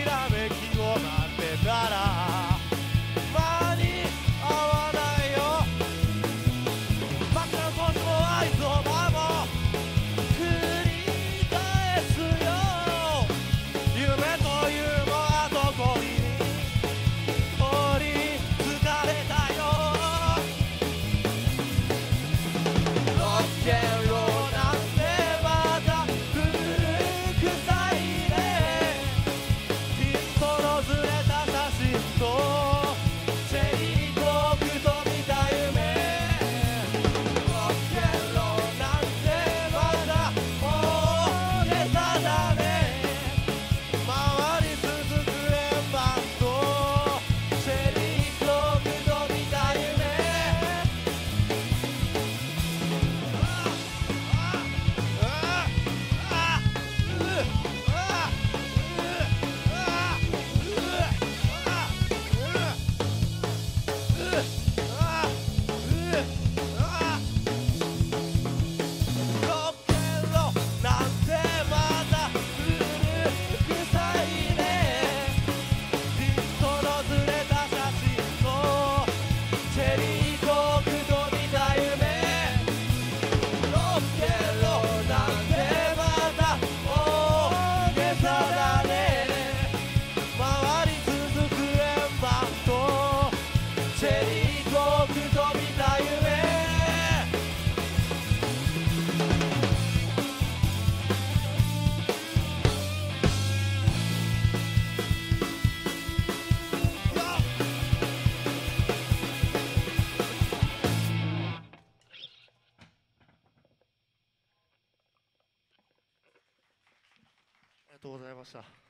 Mírame. petty とうございました。